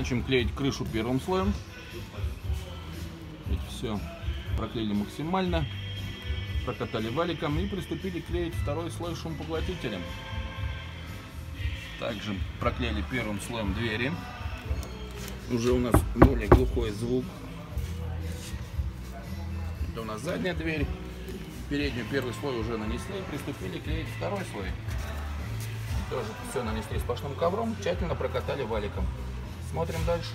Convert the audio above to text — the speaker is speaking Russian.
Заканчиваем клеить крышу первым слоем. Все проклеили максимально. Прокатали валиком и приступили клеить второй слой шумопоглотителем. Также проклеили первым слоем двери. Уже у нас более глухой звук. Это у нас задняя дверь. Переднюю первый слой уже нанесли. Приступили клеить второй слой. Тоже все нанесли сплошным ковром. Тщательно прокатали валиком. Смотрим дальше.